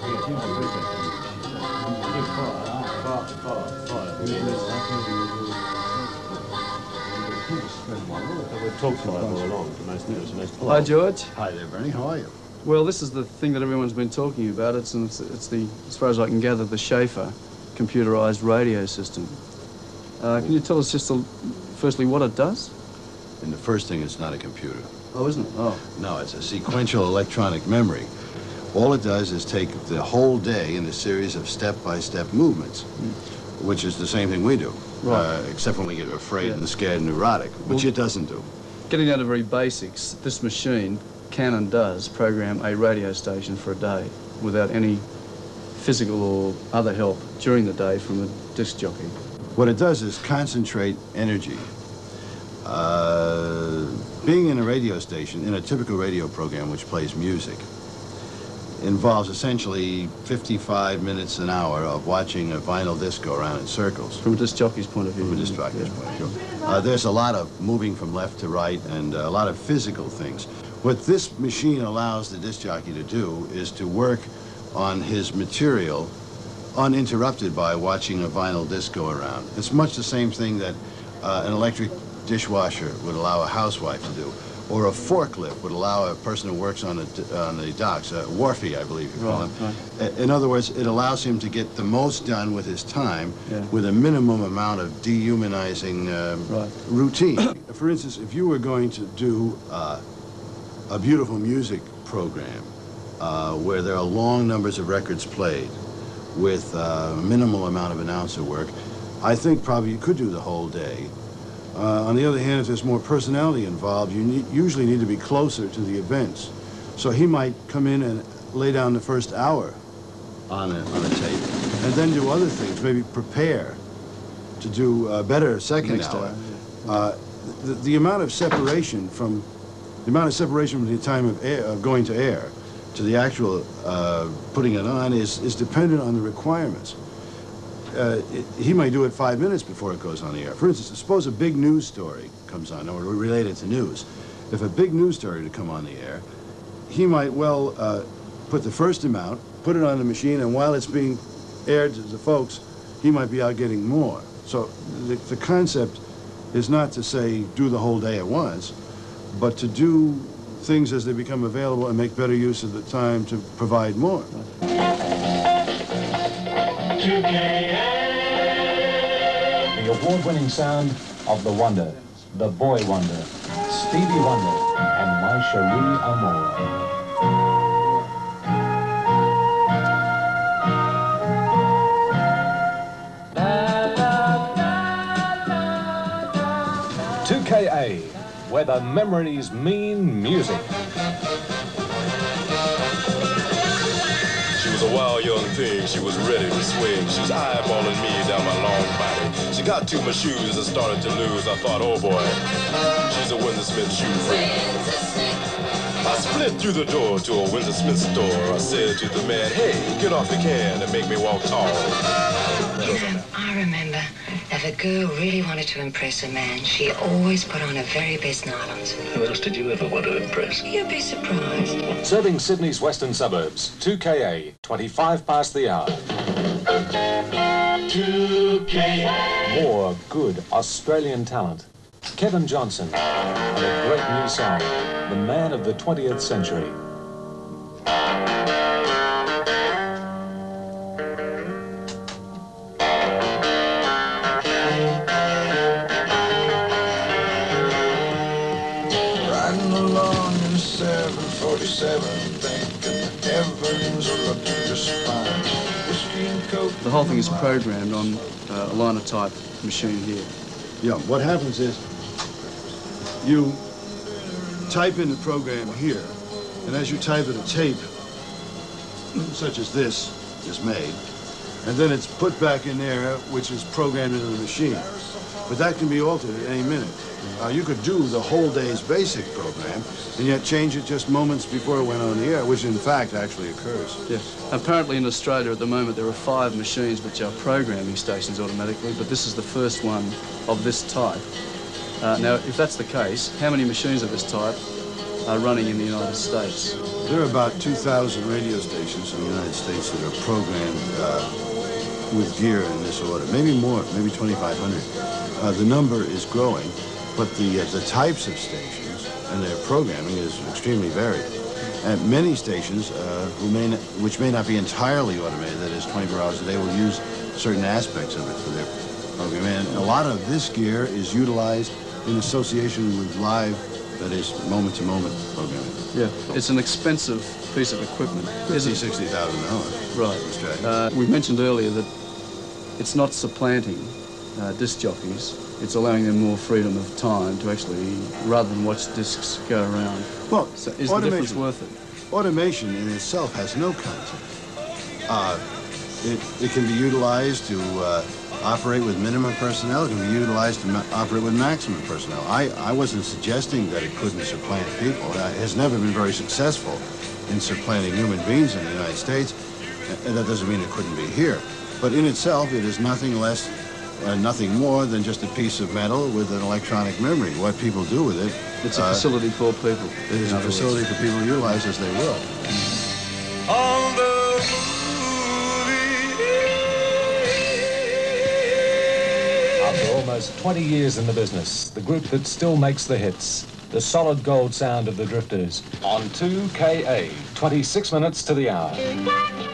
We've talked about all along. It's a nice, it's a nice Hi, George. Hi there, Bernie. How are you? Well, this is the thing that everyone's been talking about. It's, it's, it's the, as far as I can gather, the Schafer computerized radio system. Uh, can you tell us just, a, firstly, what it does? And the first thing, it's not a computer. Oh, isn't it? Oh. No, it's a sequential electronic memory. All it does is take the whole day in a series of step-by-step movements, which is the same thing we do, Right. uh, except when we get afraid Yeah. and scared and neurotic, which Well- it doesn't do. Getting down to very basics, this machine can and does program a radio station for a day without any physical or other help during the day from a disc jockey. What it does is concentrate energy. Uh, being in a radio station, in a typical radio program which plays music, involves essentially 55 minutes an hour of watching a vinyl disc go around in circles. From a disc jockey's point of view. From a disc jockey's Yeah. point of view. Uh, there's a lot of moving from left to right and uh, a lot of physical things. What this machine allows the disc jockey to do is to work on his material uninterrupted by watching a vinyl disc go around. It's much the same thing that uh, an electric dishwasher would allow a housewife to do, or a forklift would allow a person who works on, the on the docks, a wharfie, I believe you call Right, him. Uh, In other words, it allows him to get the most done with his time Yeah. with a minimum amount of dehumanizing um, Right. routine. For instance, if you were going to do uh, a beautiful music program uh, where there are long numbers of records played with uh, minimal amount of announcer work, I think probably you could do the whole day. Uh, on the other hand, if there's more personality involved, you need, usually need to be closer to the events. So he might come in and lay down the first hour on a, on a tape, and then do other things, maybe prepare to do a better second Next hour. Uh, the, the amount of separation from the amount of separation from the time of, air, of going to air to the actual uh, putting it on is, is dependent on the requirements. Uh, it, he might do it five minutes before it goes on the air. For instance, suppose a big news story comes on, or related to news. If a big news story to come on the air, he might well uh, put the first amount, put it on the machine, and while it's being aired to the folks, he might be out getting more. So the, the concept is not to say do the whole day at once, but to do things as they become available and make better use of the time to provide more. The award-winning sound of the Wonder, the Boy Wonder, Stevie Wonder, and My Cherie Amour. 2KA, where the memories mean music. Wild young thing, she was ready to swing. She was eyeballing me down my long body. She got to my shoes and started to lose. I thought, oh boy, she's a Windsor Smith shoe freak. I split through the door to a Windsor Smith store. I said to the man, hey, get off the can and make me walk tall. Yeah, I remember if a girl really wanted to impress a man, she always put on her very best nylons. Who else did you ever want to impress? You'd be surprised. Serving Sydney's western suburbs, 2KA, 25 past the hour. 2K. More good Australian talent. Kevin Johnson and a great new song, The Man of the 20th Century. The whole thing is programmed on uh, a linotype machine here. Yeah, what happens is you type in the program here, and as you type it, a tape such as this is made, and then it's put back in there, which is programmed into the machine. But that can be altered at any minute. Uh, you could do the whole day's basic program, and yet change it just moments before it went on the air, which in fact actually occurs. Yeah. Apparently in Australia at the moment there are five machines which are programming stations automatically, but this is the first one of this type. Uh, now, if that's the case, how many machines of this type are running in the United States? There are about 2,000 radio stations in the United States that are programmed uh, with gear in this order. Maybe more, maybe 2,500. Uh, the number is growing, but the, uh, the types of stations and their programming is extremely varied. And many stations, uh, who may not, which may not be entirely automated, that is 24 hours a day, will use certain aspects of it for their programming. And a lot of this gear is utilized in association with live, that is moment-to-moment programming. Yeah, it's an expensive piece of equipment. 50, isn't it? 60,000 dollars. Right. Australian. Uh, we mentioned earlier that it's not supplanting uh, disc jockeys. It's allowing them more freedom of time to actually, rather than watch discs go around. Well, So is the difference worth it? automation in itself has no content. Uh, it, it can be utilized to uh, operate with minimum personnel. It can be utilized to operate with maximum personnel. I, I wasn't suggesting that it couldn't supplant people. It has never been very successful in supplanting human beings in the United States, and that doesn't mean it couldn't be here. But in itself, it is nothing less, uh, nothing more than just a piece of metal with an electronic memory. What people do with it, It's a uh, facility for people. it is a other words. facility for people to utilize as they will. On the After almost 20 years in the business, the group that still makes the hits, the solid gold sound of the Drifters, on 2KA, 26 minutes to the hour.